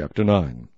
Chapter 9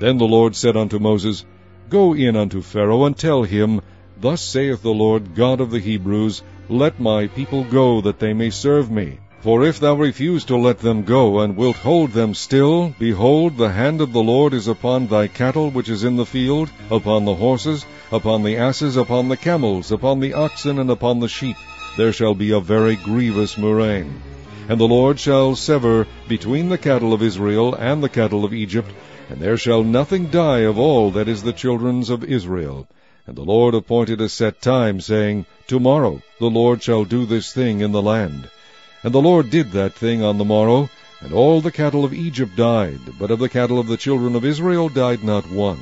Then the Lord said unto Moses, Go in unto Pharaoh, and tell him, Thus saith the Lord God of the Hebrews, Let my people go, that they may serve me. For if thou refuse to let them go, and wilt hold them still, behold, the hand of the Lord is upon thy cattle which is in the field, upon the horses, upon the asses, upon the camels, upon the oxen, and upon the sheep. There shall be a very grievous murrain. And the Lord shall sever between the cattle of Israel and the cattle of Egypt, and there shall nothing die of all that is the children's of Israel. And the Lord appointed a set time, saying, Tomorrow the Lord shall do this thing in the land. And the Lord did that thing on the morrow, and all the cattle of Egypt died, but of the cattle of the children of Israel died not one.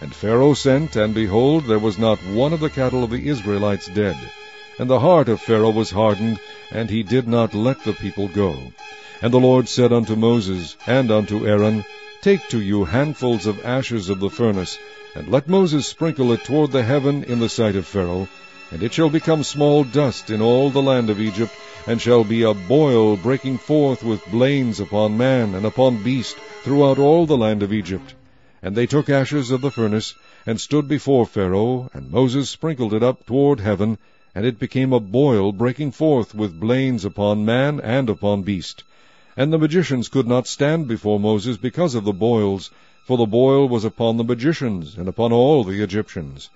And Pharaoh sent, and behold, there was not one of the cattle of the Israelites dead. And the heart of Pharaoh was hardened, and he did not let the people go. And the Lord said unto Moses and unto Aaron, Take to you handfuls of ashes of the furnace, and let Moses sprinkle it toward the heaven in the sight of Pharaoh, and it shall become small dust in all the land of Egypt, and shall be a boil breaking forth with blains upon man and upon beast throughout all the land of Egypt. And they took ashes of the furnace, and stood before Pharaoh, and Moses sprinkled it up toward heaven, and it became a boil breaking forth with blains upon man and upon beast. And the magicians could not stand before Moses because of the boils, for the boil was upon the magicians, and upon all the Egyptians.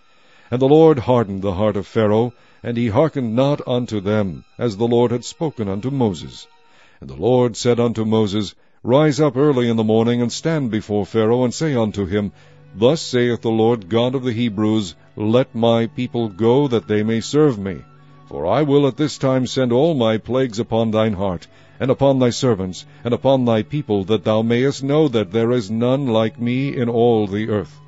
And the Lord hardened the heart of Pharaoh, and he hearkened not unto them, as the Lord had spoken unto Moses. And the Lord said unto Moses, Rise up early in the morning, and stand before Pharaoh, and say unto him, Thus saith the Lord God of the Hebrews, Let my people go, that they may serve me. For I will at this time send all my plagues upon thine heart, and upon thy servants, and upon thy people, that thou mayest know that there is none like me in all the earth.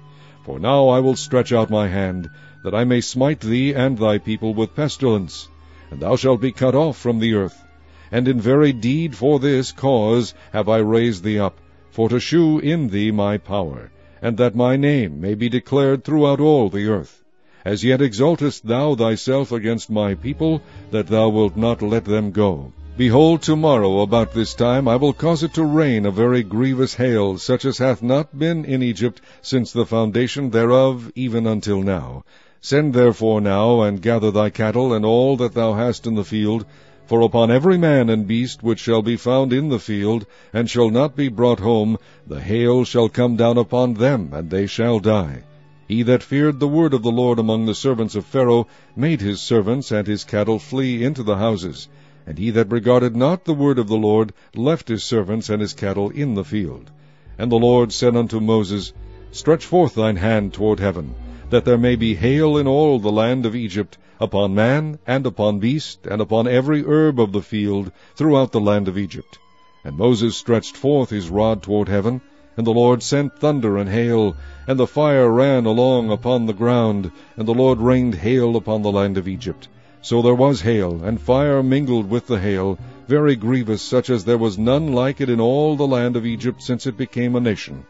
For now I will stretch out my hand, that I may smite thee and thy people with pestilence, and thou shalt be cut off from the earth. And in very deed for this cause have I raised thee up, for to shew in thee my power, and that my name may be declared throughout all the earth. As yet exaltest thou thyself against my people, that thou wilt not let them go. Behold, tomorrow about this time I will cause it to rain a very grievous hail, such as hath not been in Egypt since the foundation thereof even until now. Send therefore now, and gather thy cattle, and all that thou hast in the field, for upon every man and beast which shall be found in the field, and shall not be brought home, the hail shall come down upon them, and they shall die. He that feared the word of the Lord among the servants of Pharaoh made his servants and his cattle flee into the houses. And he that regarded not the word of the Lord left his servants and his cattle in the field. And the Lord said unto Moses, Stretch forth thine hand toward heaven, that there may be hail in all the land of Egypt, upon man, and upon beast, and upon every herb of the field, throughout the land of Egypt. And Moses stretched forth his rod toward heaven, and the Lord sent thunder and hail, and the fire ran along upon the ground, and the Lord rained hail upon the land of Egypt. So there was hail, and fire mingled with the hail, very grievous, such as there was none like it in all the land of Egypt since it became a nation.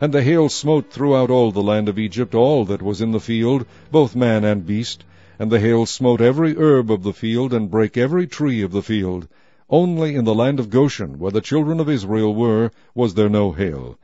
And the hail smote throughout all the land of Egypt all that was in the field, both man and beast. And the hail smote every herb of the field, and brake every tree of the field. Only in the land of Goshen, where the children of Israel were, was there no hail.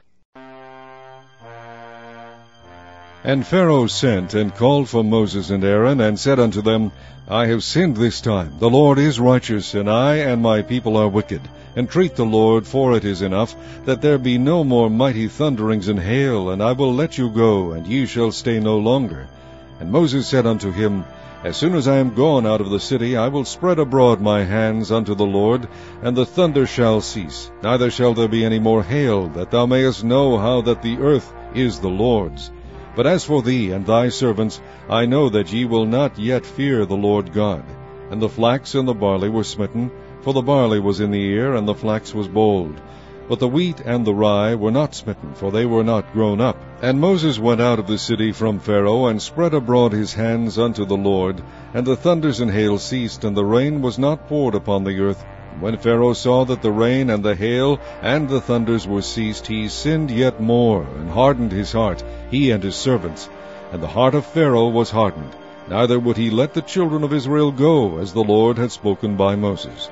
And Pharaoh sent and called for Moses and Aaron, and said unto them, I have sinned this time. The Lord is righteous, and I and my people are wicked. Entreat the Lord, for it is enough, that there be no more mighty thunderings and hail, and I will let you go, and ye shall stay no longer. And Moses said unto him, As soon as I am gone out of the city, I will spread abroad my hands unto the Lord, and the thunder shall cease, neither shall there be any more hail, that thou mayest know how that the earth is the Lord's. But as for thee and thy servants, I know that ye will not yet fear the Lord God. And the flax and the barley were smitten, for the barley was in the ear, and the flax was bolled. But the wheat and the rye were not smitten, for they were not grown up. And Moses went out of the city from Pharaoh, and spread abroad his hands unto the Lord. And the thunders and hail ceased, and the rain was not poured upon the earth, when Pharaoh saw that the rain and the hail and the thunders were ceased, he sinned yet more, and hardened his heart, he and his servants. And the heart of Pharaoh was hardened, neither would he let the children of Israel go, as the Lord had spoken by Moses.